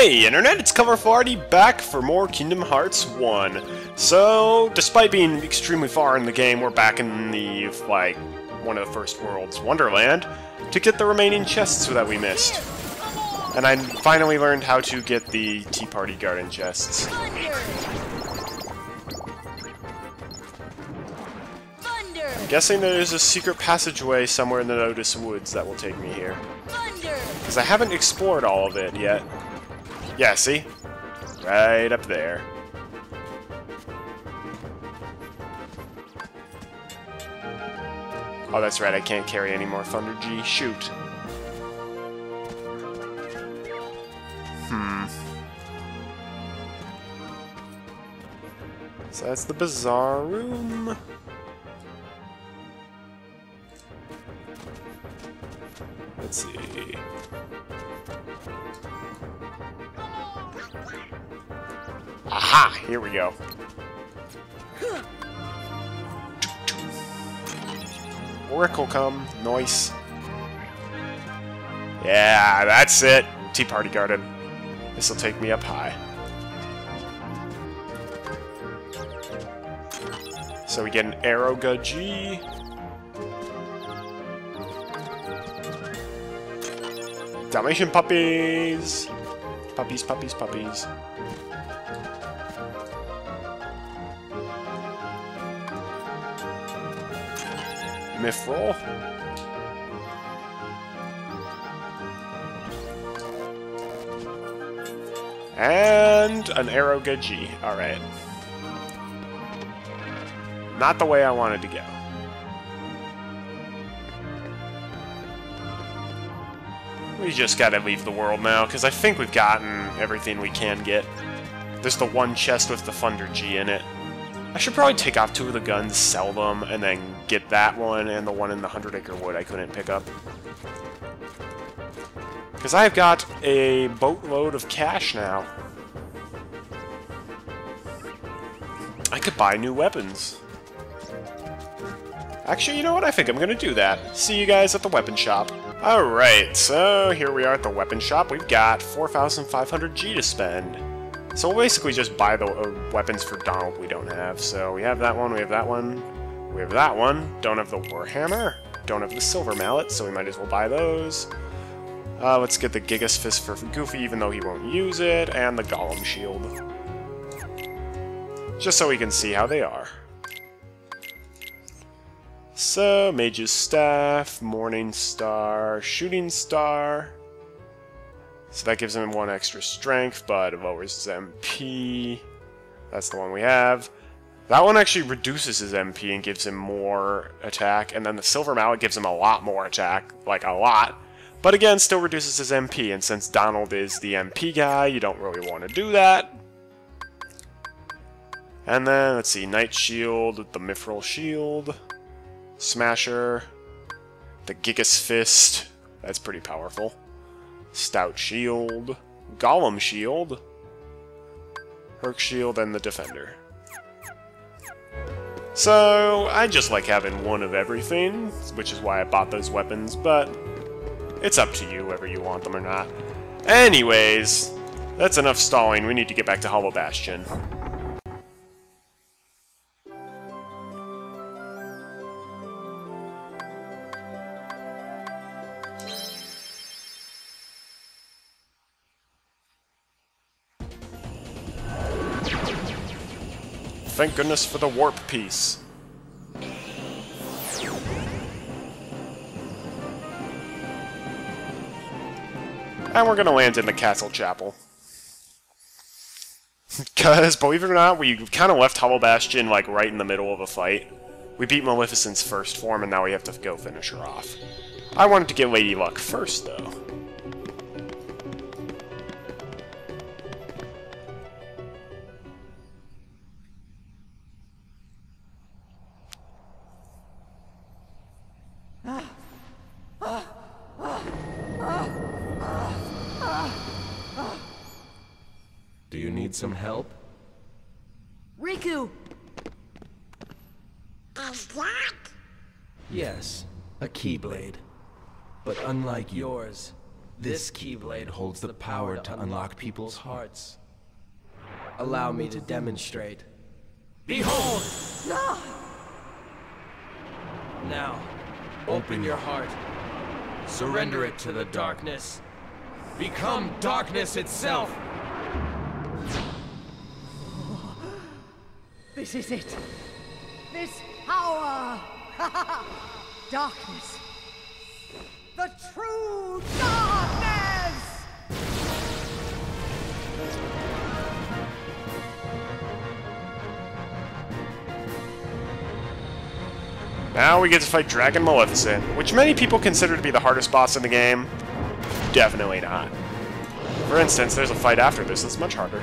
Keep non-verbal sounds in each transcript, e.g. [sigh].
Hey Internet, it's Colorful Arty back for more Kingdom Hearts 1. So, despite being extremely far in the game, we're back in the, like, one of the first worlds, Wonderland, to get the remaining chests that we missed. And I finally learned how to get the Tea Party Garden chests. Guessing there's a secret passageway somewhere in the Lotus Woods that will take me here. Because I haven't explored all of it yet. Yeah, see? Right up there. Oh, that's right, I can't carry any more Thunder G. Shoot. Hmm. So that's the bizarre Room. Let's see. Aha! Here we go. Oracle come. Nice. Yeah, that's it. Tea Party Garden. This'll take me up high. So we get an Aeroga G. Dalmatian puppies! Puppies, puppies, puppies. Mithril. And an Aeroga G. Alright. Not the way I wanted to go. We just gotta leave the world now, because I think we've gotten everything we can get. There's the one chest with the Thunder G in it. I should probably take off two of the guns, sell them, and then get that one and the one in the Hundred Acre Wood I couldn't pick up. Because I've got a boatload of cash now. I could buy new weapons. Actually, you know what? I think I'm going to do that. See you guys at the weapon shop. Alright, so here we are at the weapon shop. We've got 4,500 G to spend. So we'll basically just buy the uh, weapons for Donald we don't have. So we have that one, we have that one, we have that one. Don't have the Warhammer. Don't have the Silver Mallet, so we might as well buy those. Uh, let's get the Gigas Fist for Goofy, even though he won't use it, and the Golem Shield. Just so we can see how they are. So, Mage's Staff, Morning Star, Shooting Star. So that gives him one extra strength, but it lowers his MP. That's the one we have. That one actually reduces his MP and gives him more attack, and then the Silver Mallet gives him a lot more attack, like a lot. But again, still reduces his MP, and since Donald is the MP guy, you don't really want to do that. And then, let's see, Knight Shield, the Mithril Shield. Smasher, the Gigas Fist, that's pretty powerful. Stout Shield, Golem Shield, Herc Shield, and the Defender. So, I just like having one of everything, which is why I bought those weapons, but it's up to you whether you want them or not. Anyways, that's enough stalling, we need to get back to Hollow Bastion. Thank goodness for the warp piece. And we're gonna land in the castle chapel. [laughs] Because, believe it or not, we kind of left Hollow Bastion, like, right in the middle of a fight. We beat Maleficent's first form, and now we have to go finish her off. I wanted to get Lady Luck first, though. This Keyblade holds the power to unlock people's hearts. Allow me to demonstrate. Behold! Now, open your heart. Surrender it to the darkness. Become darkness itself! This is it. This power. [laughs] darkness. The true darkness! Now we get to fight Dragon Maleficent, which many people consider to be the hardest boss in the game. Definitely not. For instance, there's a fight after this that's much harder.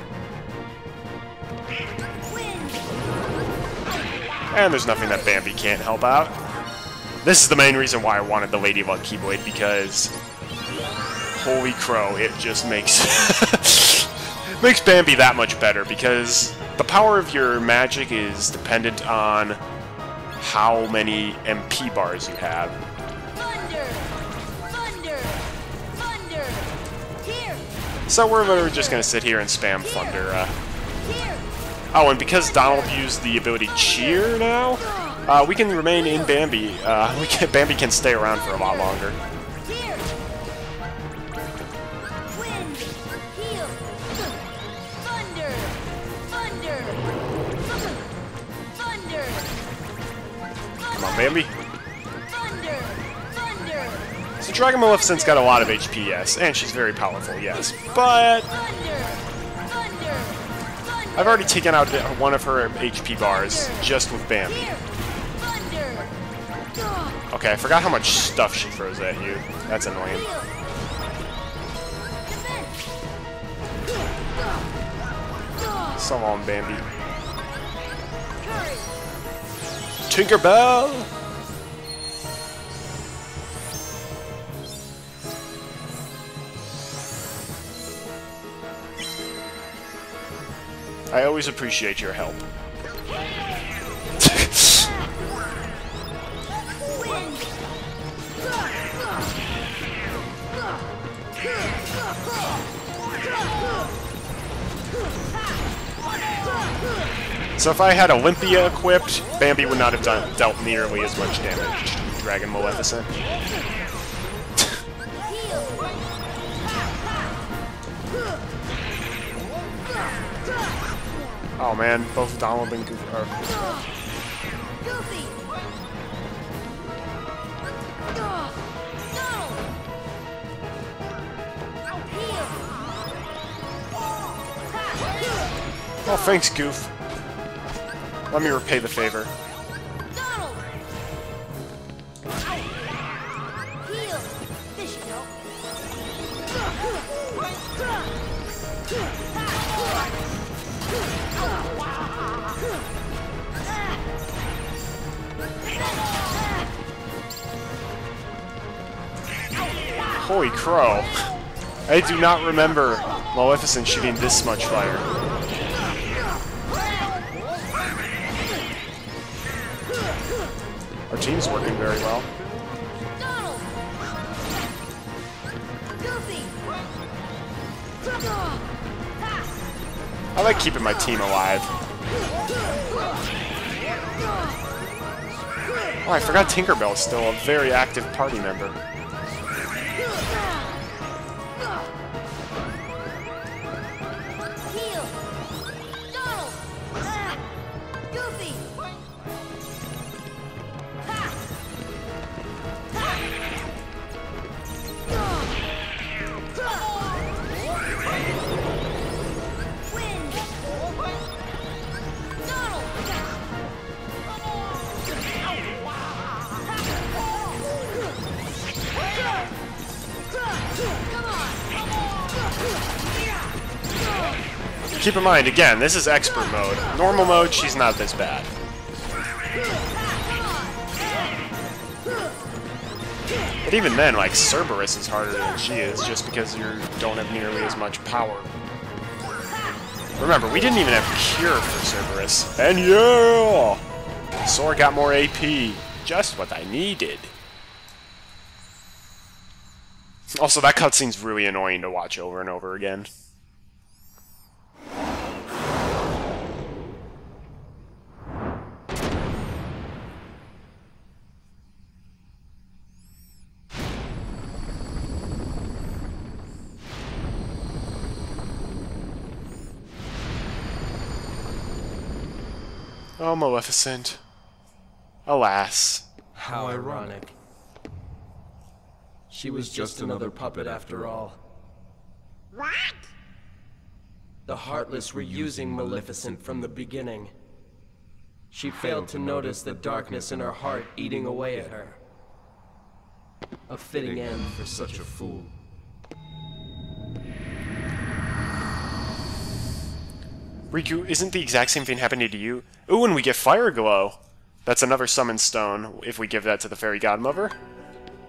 And there's nothing that Bambi can't help out. This is the main reason why I wanted the Ladybug Keyblade, because... Holy crow, it just makes... [laughs] makes Bambi that much better, because the power of your magic is dependent on how many MP bars you have. Thunder! Thunder! Thunder! So we're, just gonna sit here and spam Thunder. Uh, oh, and because Donald used the ability Cheer now, uh, we can remain in Bambi. Uh, can, Bambi can stay around for a lot longer. Come on, Bambi. So Dragon Maleficent's got a lot of HP, yes, and she's very powerful, yes. But! I've already taken out one of her HP bars just with Bambi. Okay, I forgot how much stuff she throws at you. That's annoying. So long, Bambi. Tinkerbell! I always appreciate your help. So if I had Olympia equipped, Bambi would not have done, dealt nearly as much damage to Dragon Maleficent. [laughs] Oh man, both Donald and Goofy are... Oh, thanks, Goof. Let me repay the favor. Holy crow. I do not remember Maleficent shooting this much fire. Very well. I like keeping my team alive. Oh, I forgot Tinkerbell is still a very active party member. Keep in mind, again, this is expert mode. Normal mode, she's not this bad. But even then, like, Cerberus is harder than she is, just because you don't have nearly as much power. Remember, we didn't even have Cure for Cerberus. And yeah! Sora got more AP. Just what I needed. Also, that cutscene's really annoying to watch over and over again. Oh, Maleficent. Alas. How ironic. She was just another puppet after all. What? The Heartless were using Maleficent from the beginning. She failed to notice the darkness in her heart eating away at her. A fitting end for such a fool. Riku, isn't the exact same thing happening to you? Ooh, and we get Fire Glow. That's another summon stone. If we give that to the Fairy Godmother,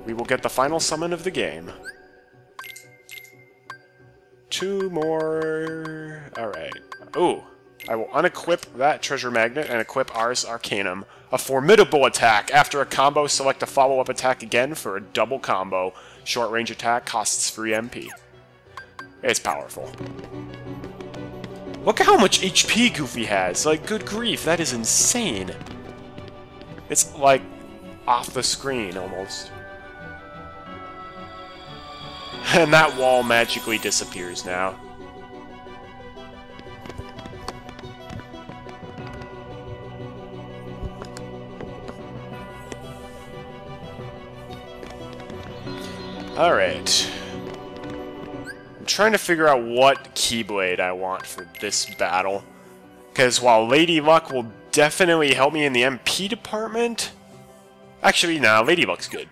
we will get the final summon of the game. Two more... Alright. Ooh. I will unequip that Treasure Magnet and equip Ars Arcanum. A formidable attack! After a combo, select a follow-up attack again for a double combo. Short range attack costs 3 MP. It's powerful. Look at how much HP Goofy has. Like, good grief, that is insane. It's like off the screen almost. [laughs] And that wall magically disappears now. Alright. Trying to figure out what Keyblade I want for this battle. Because while Lady Luck will definitely help me in the MP department... Actually, nah, Lady Luck's good.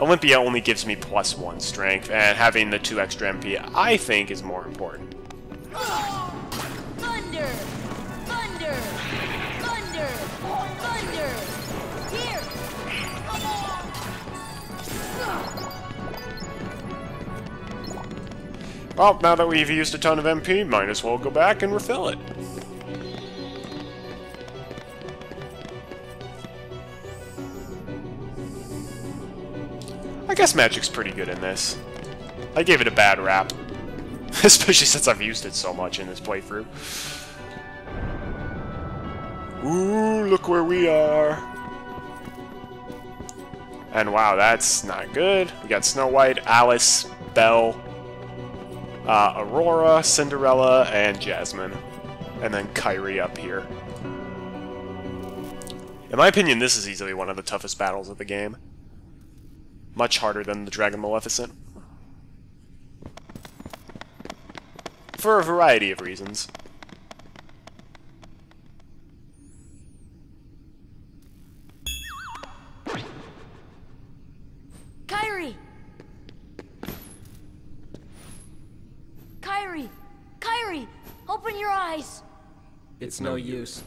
Olympia only gives me plus one strength, and having the two extra MP, I think, is more important. Well, now that we've used a ton of MP, might as well go back and refill it. I guess Magic's pretty good in this. I gave it a bad rap. [laughs] Especially since I've used it so much in this playthrough. Ooh, look where we are. And wow, that's not good. We got Snow White, Alice, Belle, uh, Aurora, Cinderella, and Jasmine. And then Kairi up here. In my opinion, this is easily one of the toughest battles of the game. Much harder than the Dragon Maleficent. For a variety of reasons. Kairi! Kairi! Kairi! Open your eyes! It's no use.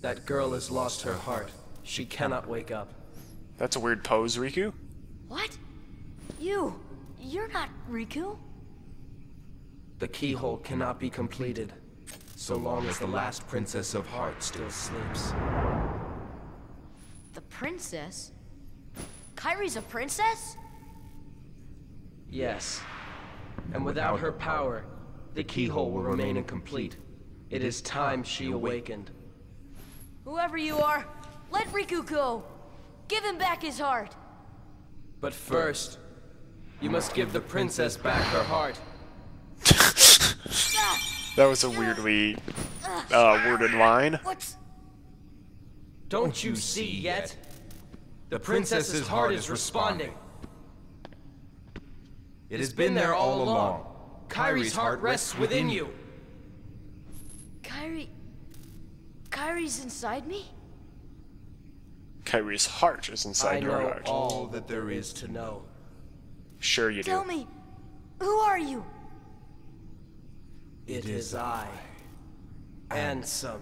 That girl has lost her heart. She cannot wake up. That's a weird pose, Riku. What? You! You're not Riku? The keyhole cannot be completed, so long as the last Princess of Heart still sleeps. The princess? Kairi's a princess? Yes. And without her power, the keyhole will remain incomplete. It is time she awakened. Whoever you are, let Riku go! Give him back his heart! But first, you must give the princess back her heart. [laughs] That was a weirdly uh, worded line. What's... Don't you see yet? The princess's heart is responding. It has been there all along. Kairi's heart rests within you. Kairi... Kairi's inside me? Kairi's heart is I inside your know heart. all that there is to know. Sure you Tell do. Tell me, who are you? It is I, Ansem,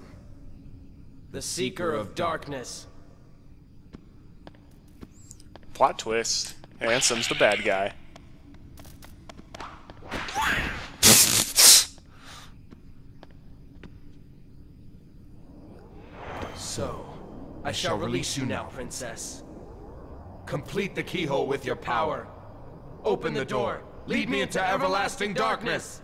the Seeker of Darkness. Plot twist. Ansem's the bad guy. I shall release you now, princess. Complete the keyhole with your power. Open the door. Lead me into everlasting darkness.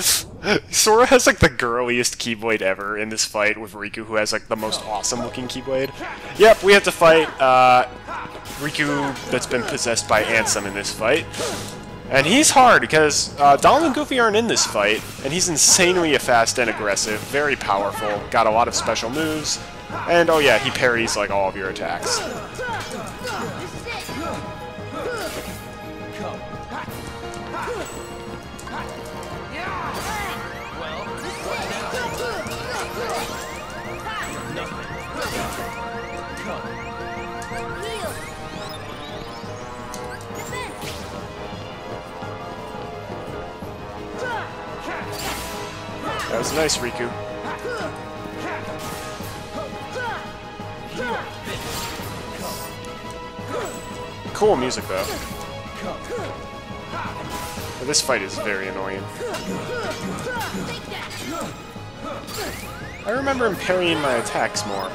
Sora has like the girliest Keyblade ever in this fight with Riku, who has like the most awesome looking Keyblade. Yep, we have to fight uh, Riku that's been possessed by Ansem in this fight. And he's hard because uh, Donald and Goofy aren't in this fight, and he's insanely fast and aggressive, very powerful, got a lot of special moves, and oh yeah, he parries like all of your attacks. Nice, Riku. Cool music, though. But this fight is very annoying. I remember him parrying my attacks more.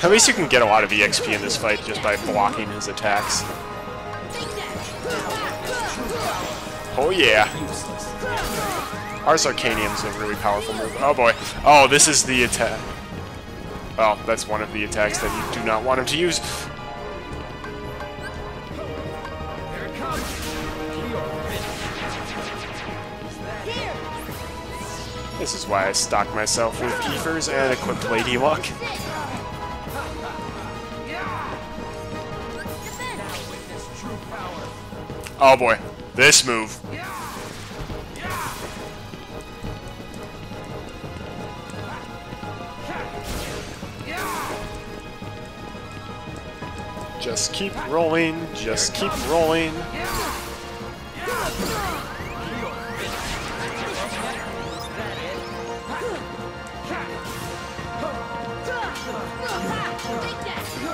At least you can get a lot of EXP in this fight just by blocking his attacks. Oh yeah. Ars Arcanum's a really powerful move. Oh boy. Oh, this is the attack. Well, that's one of the attacks that you do not want him to use. This is why I stock myself with Keepers and equipped Lady Luck. Oh boy. This move. Just keep rolling, just keep rolling.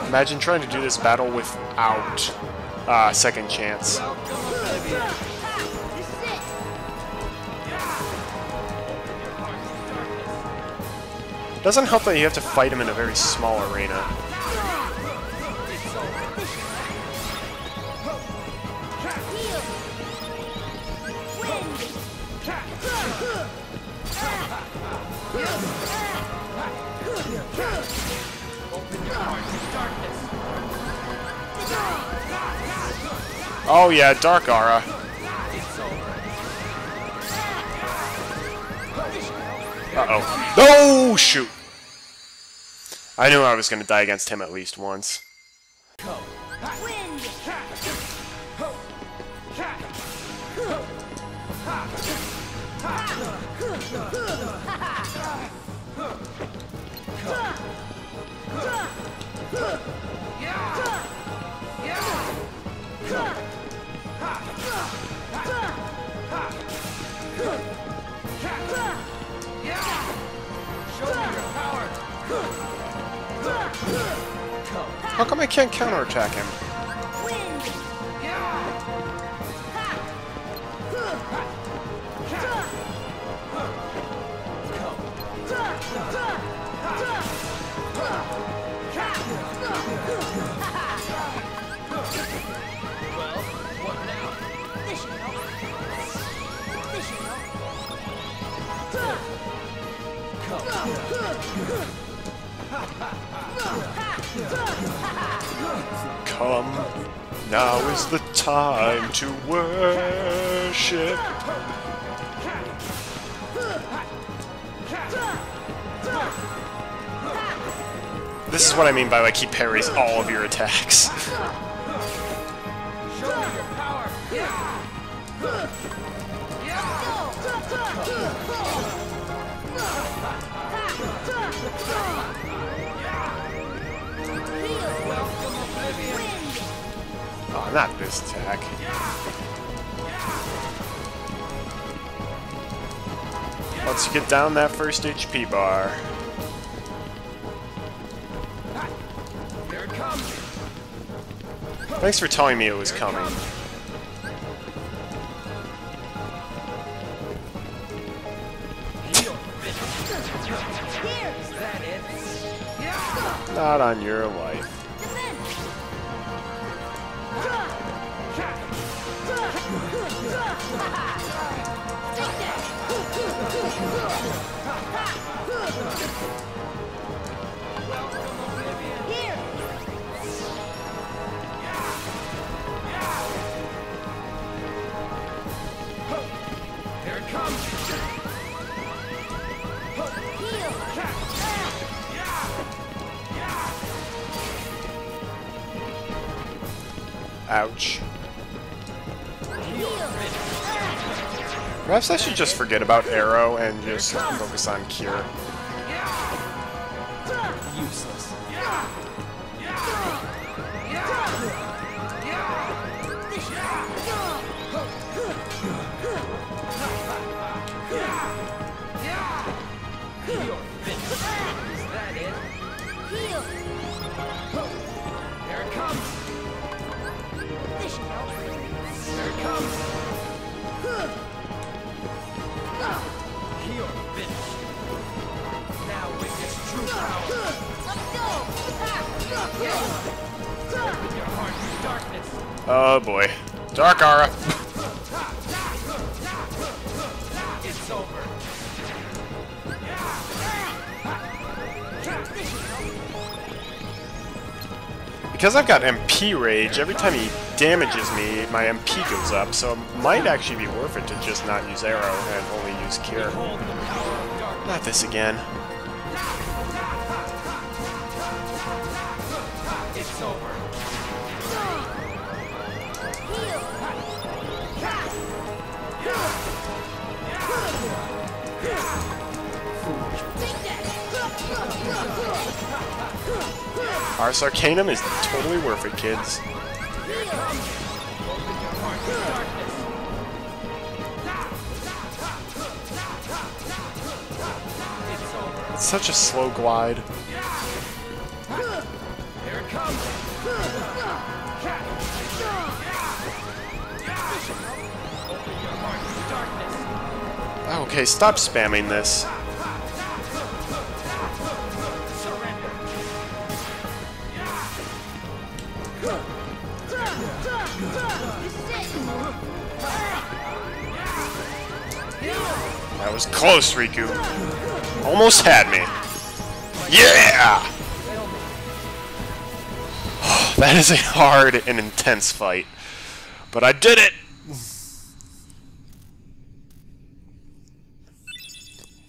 Imagine trying to do this battle without uh, second chance. Doesn't help that you have to fight him in a very small arena. Oh yeah, Dark Aura. Uh-oh. No! Shoot! I knew I was gonna die against him at least once. How come I can't counterattack him? This is what I mean by like he parries all of your attacks. I'm Not this attack. You get down that first HP bar. Thanks for telling me it was coming. Not on your life. Ouch. Perhaps I should just forget about Aero and just focus on Cure. Oh boy. Dark Aura. It's over. Because I've got MP Rage, every time he damages me, my MP goes up, so it might actually be worth it to just not use Aero and only use Cure. Not this again. It's over. Ars Arcanum is totally worth it, kids. It's such a slow glide. Okay, stop spamming this. Was close, Riku. Almost had me. Yeah! [sighs] that is a hard and intense fight. But I did it!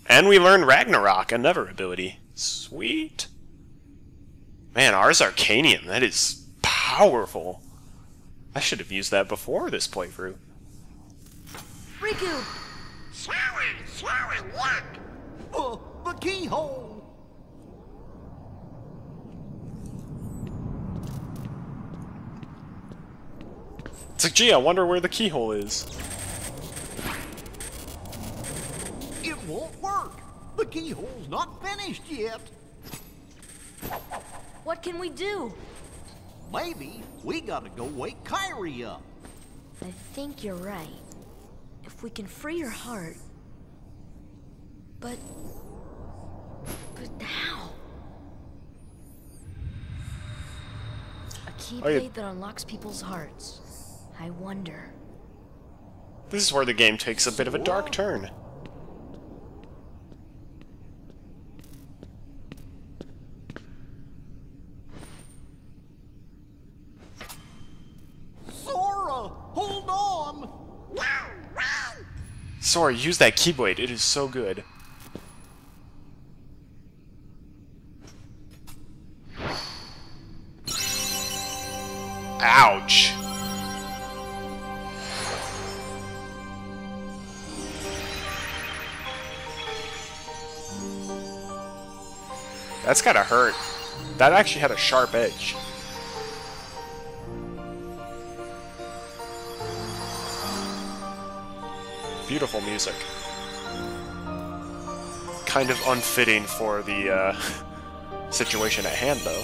And we learned Ragnarok, another ability. Sweet. Man, Ars Arcanum, that is powerful. I should have used that before this playthrough. Riku! Sorry, sorry, what? Uh, the keyhole. It's like, gee, I wonder where the keyhole is. It won't work. The keyhole's not finished yet. What can we do? Maybe we gotta go wake Kairi up. I think you're right. If we can free her heart. But. But how? A keyblade Oh, yeah. that unlocks people's hearts. I wonder. This is where the game takes a bit of a dark turn. Sora, hold on. Sora, use that keyblade. It is so good. That's gotta hurt. That actually had a sharp edge. Beautiful music. Kind of unfitting for the uh, [laughs] situation at hand, though.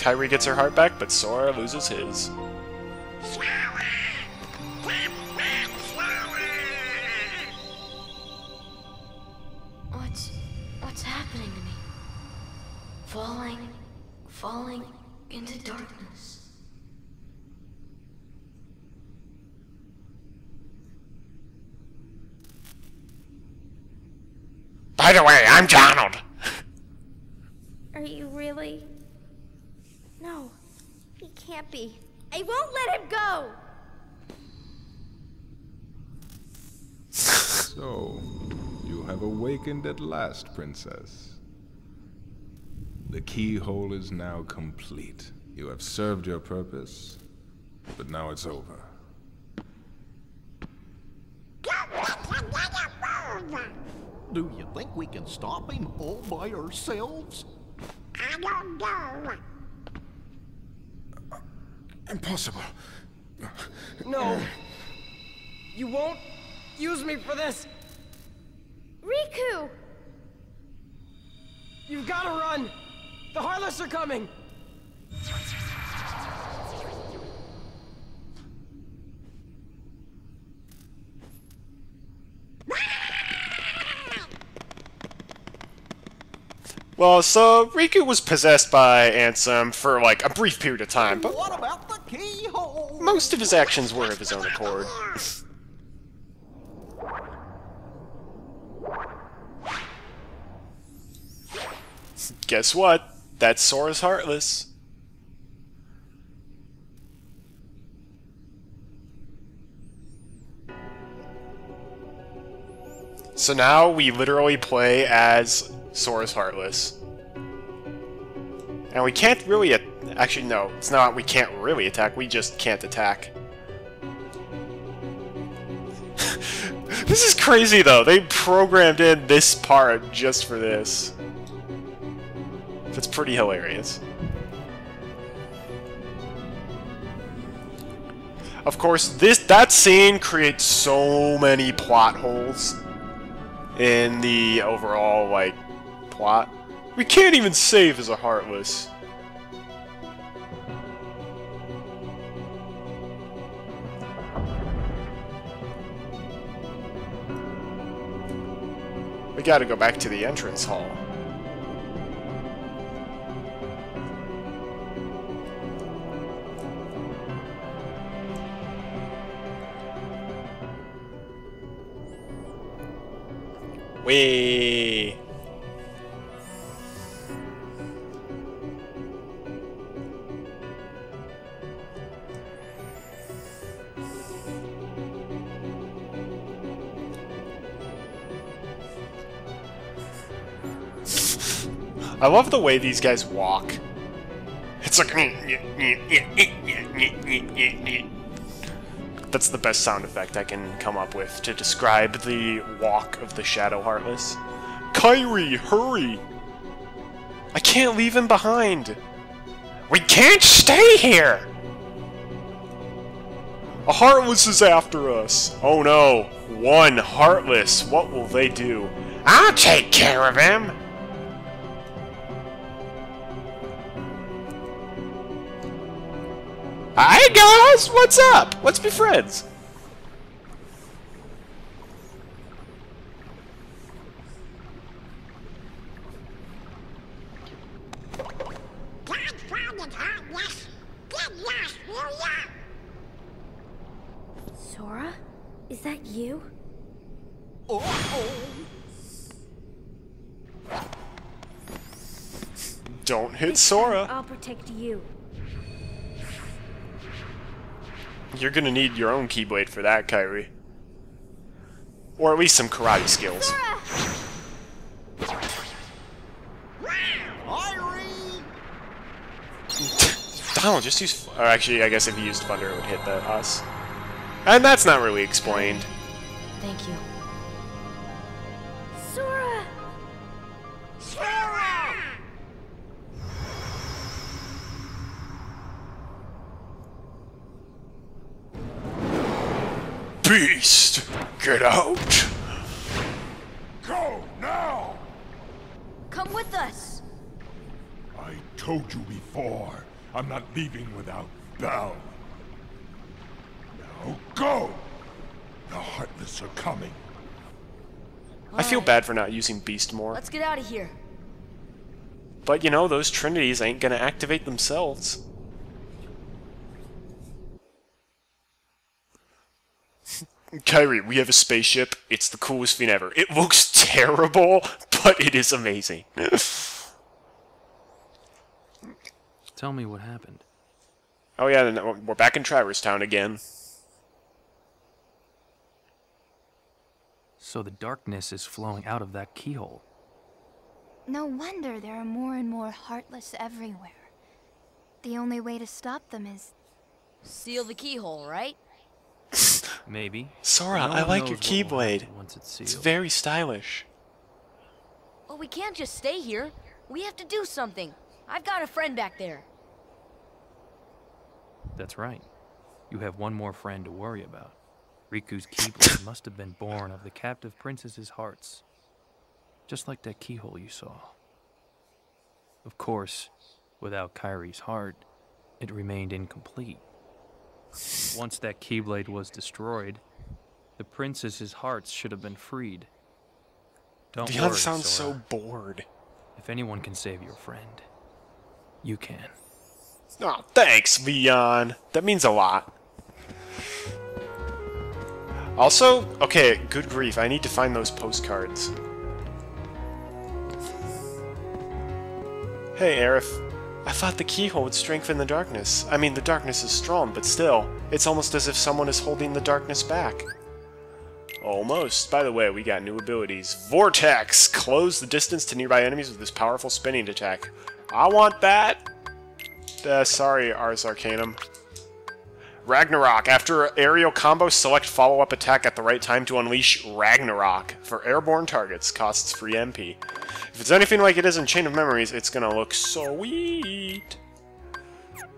Kairi gets her heart back, but Sora loses his. Last, Princess. The keyhole is now complete. You have served your purpose, but now it's over. Do you think we can stop him all by ourselves? I will go. Impossible. No! You won't use me for this! Riku! You've gotta run! The Heartless are coming! Well, so Riku was possessed by Ansem for like a brief period of time, but What about the keyhole? most of his actions were of his own accord. [laughs] Guess what? That's Sora's Heartless. So now we literally play as Sora's Heartless. And we can't really... Actually, no. It's not we can't really attack. We just can't attack. [laughs] this is crazy, though. They programmed in this part just for this. It's pretty hilarious. Of course, this that scene creates so many plot holes in the overall, like, plot. We can't even save as a Heartless. We gotta go back to the entrance hall. Wee. I love the way these guys walk. It's like That's the best sound effect I can come up with to describe the walk of the Shadow Heartless. Kairi, hurry! I can't leave him behind! We can't stay here! A Heartless is after us! Oh no, one Heartless, what will they do? I'll take care of him! Guys, what's up? Let's be friends. Sora? Is that you? Uh-oh. Don't hit Sora. I'll protect you. You're gonna need your own Keyblade for that, Kairi. Or at least some karate skills. [laughs] Donald, just use... Or actually, I guess if you used Thunder, it would hit the us. And that's not really explained. Thank you. Beast! Get out! Go now! Come with us. I told you before, I'm not leaving without Belle. Now go! The Heartless are coming. I feel bad for not using Beast more. Let's get out of here. But you know, those Trinities ain't gonna activate themselves. Kairi, we have a spaceship. It's the coolest thing ever. It looks [laughs] terrible, but it is amazing. Tell me what happened. oh yeah, we're back in Traverse Town again. So the darkness is flowing out of that keyhole. No wonder there are more and more Heartless everywhere. The only way to stop them is Seal the keyhole, right? Maybe. Sora, No I like your Keyblade. Once it's It's very stylish. Well, we can't just stay here. We have to do something. I've got a friend back there. That's right. You have one more friend to worry about. Riku's Keyblade [coughs] must have been born of the captive princess's hearts. Just like that keyhole you saw. Of course, without Kairi's heart, it remained incomplete. Once that Keyblade was destroyed, the princess's hearts should have been freed. Don't Leon worry, sounds Sora. so bored. If anyone can save your friend, you can. Oh, thanks, Leon. That means a lot. Also, okay, good grief, I need to find those postcards. Hey, Aerith. I thought the keyhole would strengthen the darkness. I mean, the darkness is strong, but still, it's almost as if someone is holding the darkness back. Almost. By the way, we got new abilities. Vortex! Close the distance to nearby enemies with this powerful spinning attack. I want that! Uh, sorry, Ars Arcanum. Ragnarok. After aerial combo, select follow-up attack at the right time to unleash Ragnarok. For airborne targets, costs free MP. If it's anything like it is in Chain of Memories, it's gonna look so sweet.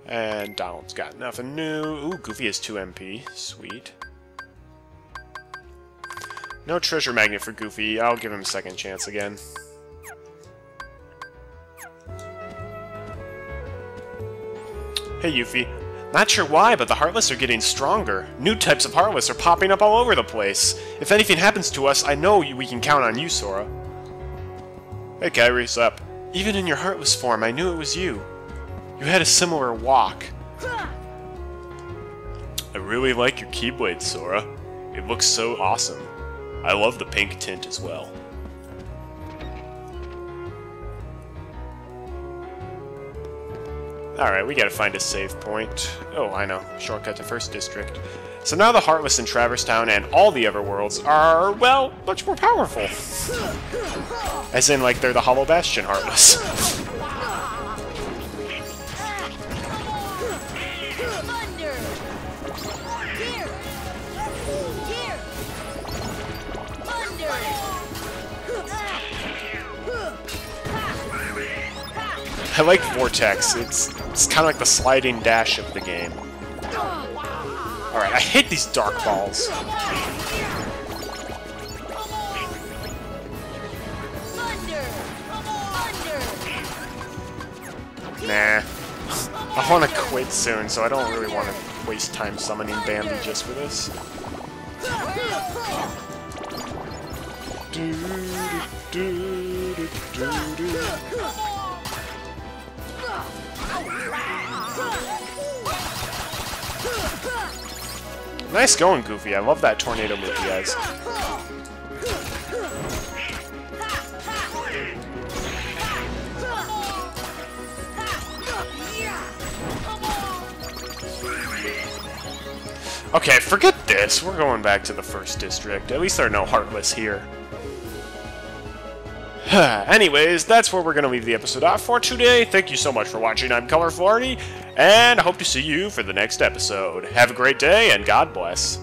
And Donald's got nothing new. Ooh, Goofy has 2 MP. Sweet. No treasure magnet for Goofy. I'll give him a second chance again. Hey, Yuffie. Not sure why, but the Heartless are getting stronger. New types of Heartless are popping up all over the place. If anything happens to us, I know we can count on you, Sora. Hey, Kairi's up. Even in your Heartless form, I knew it was you. You had a similar walk. I really like your Keyblade, Sora. It looks so awesome. I love the pink tint as well. Alright, we gotta find a save point. Oh, I know. Shortcut to First District. So now the Heartless in Traverse Town and all the other worlds are, well, much more powerful. As in, like, they're the Hollow Bastion Heartless. [laughs] I like Vortex. It's, it's kind of like the sliding dash of the game. Alright, I hate these dark balls. Nah. I want to quit soon, so I don't really want to waste time summoning Bambi just for this. Nice going, Goofy. I love that tornado move, guys. Okay, forget this. We're going back to the first district. At least there are no Heartless here. [sighs] Anyways, that's where we're going to leave the episode off for today. Thank you so much for watching. I'm Colorful Arty, and I hope to see you for the next episode. Have a great day, and God bless.